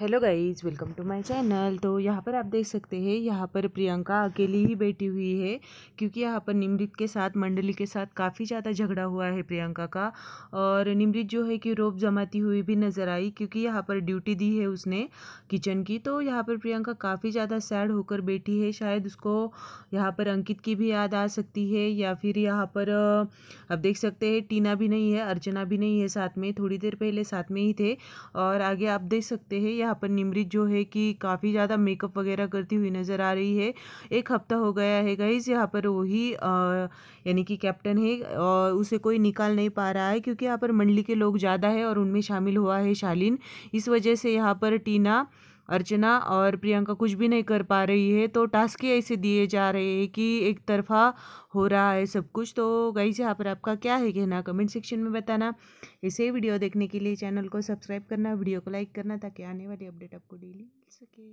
Hello guys welcome to my channel तो यहाँ पर आप देख सकते हैं, यहाँ पर प्रियंका अकेली ही बैठी हुई है, क्योंकि यहाँ पर निमृत के साथ, मंडली के साथ काफ़ी ज़्यादा झगड़ा हुआ है प्रियंका का। और निमृत जो है कि रोप जमाती हुई भी नज़र आई, क्योंकि यहाँ पर ड्यूटी दी है उसने किचन की। तो यहाँ पर प्रियंका काफ़ी ज़्यादा सैड होकर बैठी है, शायद उसको यहाँ पर अंकित की भी याद आ सकती है, या फिर यहाँ पर, आप देख सकते हैं, टीना भी नहीं है, अर्चना भी नहीं है साथ में, थोड़ी देर पहले साथ में ही थे। और आगे आप देख सकते हैं, यहाँ पर निमरीत जो है कि काफ़ी ज़्यादा मेकअप वगैरह करती हुई नज़र आ रही है। एक हफ़्ता हो गया है गाइज़ यहाँ पर वही यानी कि कैप्टन है, और उसे कोई निकाल नहीं पा रहा है क्योंकि यहाँ पर मंडली के लोग ज़्यादा है और उनमें शामिल हुआ है शालीन। इस वजह से यहाँ पर टीना अर्चना और प्रियंका कुछ भी नहीं कर पा रही है तो टास्क ही ऐसे दिए जा रहे हैं कि एक तरफा हो रहा है सब कुछ। तो गई यहाँ पर आपका क्या है कहना? कमेंट सेक्शन में बताना। इसे वीडियो देखने के लिए चैनल को सब्सक्राइब करना वीडियो को लाइक करना ताकि आने वाली अपडेट आपको डेली मिल सके।